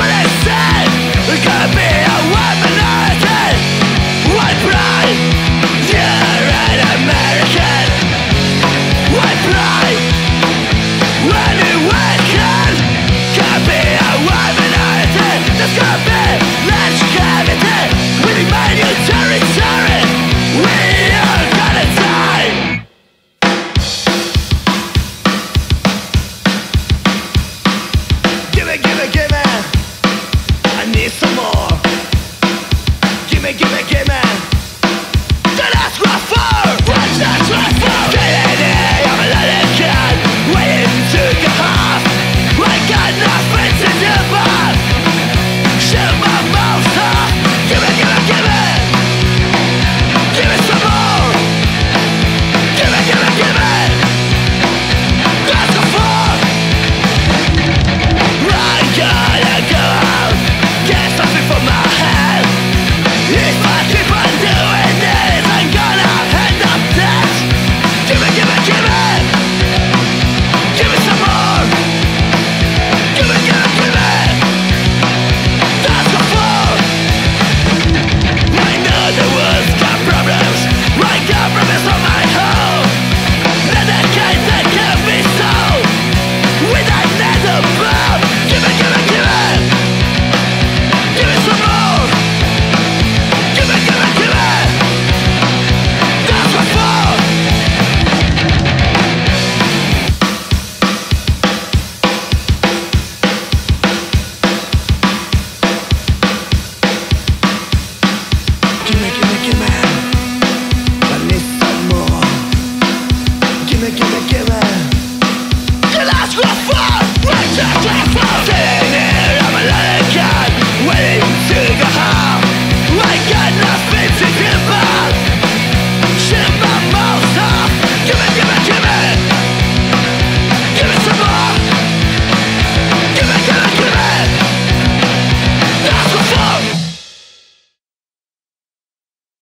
what I said. It could be gimme, gimme, gimme The last graph for What's that transfer?